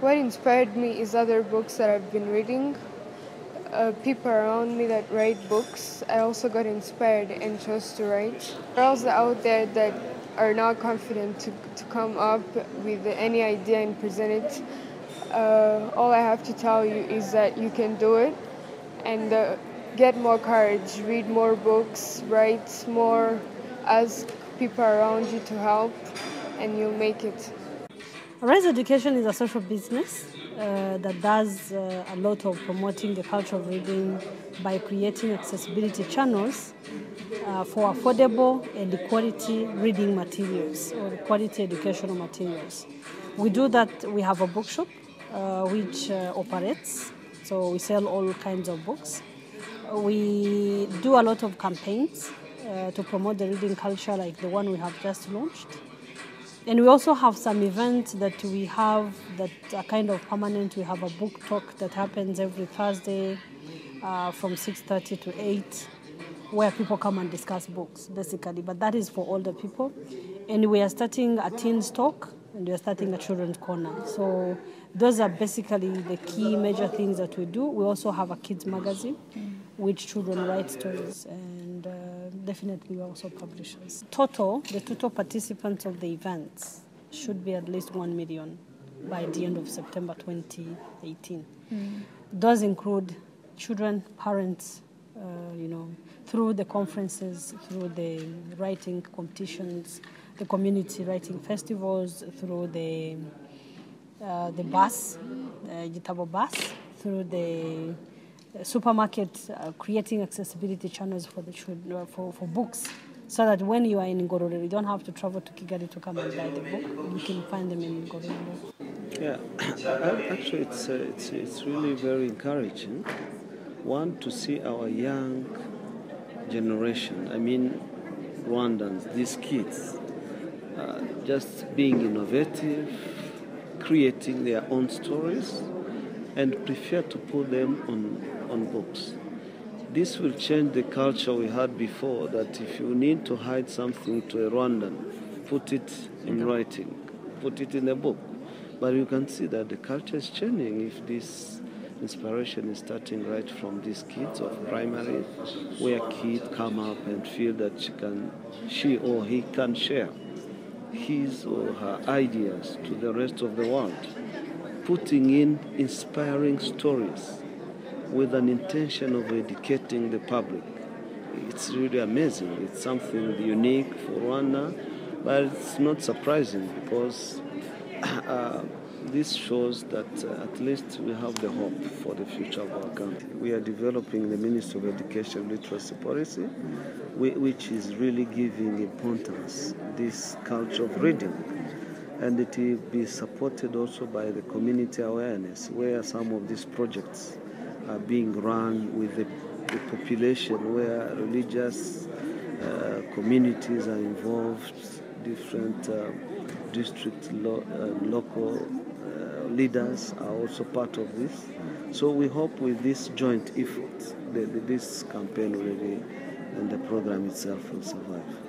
What inspired me is other books that I've been reading. Uh, people around me that write books. I also got inspired and chose to write. Girls out there that are not confident to, to come up with any idea and present it. Uh, all I have to tell you is that you can do it and uh, get more courage, read more books, write more, ask people around you to help, and you'll make it. Arise Education is a social business uh, that does uh, a lot of promoting the culture of reading by creating accessibility channels uh, for affordable and quality reading materials or quality educational materials. We do that, we have a bookshop uh, which uh, operates, so we sell all kinds of books. We do a lot of campaigns uh, to promote the reading culture, like the one we have just launched. And we also have some events that we have that are kind of permanent. We have a book talk that happens every Thursday uh, from 6.30 to 8 where people come and discuss books, basically. But that is for older people. And we are starting a teens talk and we are starting a children's corner. So those are basically the key major things that we do. We also have a kids magazine, which children write stories definitely we also publishers. Total, the total participants of the events should be at least 1 million by the end of September 2018. Mm. Those include children, parents, uh, you know, through the conferences, through the writing competitions, the community writing festivals, through the uh, the bus, the Gitabo bus, through the supermarket uh, creating accessibility channels for the children, uh, for, for books so that when you are in Ngororero, you don't have to travel to Kigali to come and buy the book. You can find them in Ngororero. Yeah, actually, it's, uh, it's, it's really very encouraging. One, to see our young generation, I mean, Rwandans, these kids, uh, just being innovative, creating their own stories, and prefer to put them on, on books. This will change the culture we had before that if you need to hide something to a Rwandan, put it in writing, put it in a book. But you can see that the culture is changing if this inspiration is starting right from these kids of primary, where kids come up and feel that she can, she or he can share his or her ideas to the rest of the world putting in inspiring stories with an intention of educating the public. It's really amazing. It's something unique for Rwanda, but it's not surprising because uh, this shows that uh, at least we have the hope for the future of our country. We are developing the Ministry of Education Literacy Policy, which is really giving importance this culture of reading and it will be supported also by the community awareness where some of these projects are being run with the, population where religious uh, communities are involved different uh, district lo- uh, local uh, leaders are also part of this. So we hope with this joint effort that this campaign already and the program itself will survive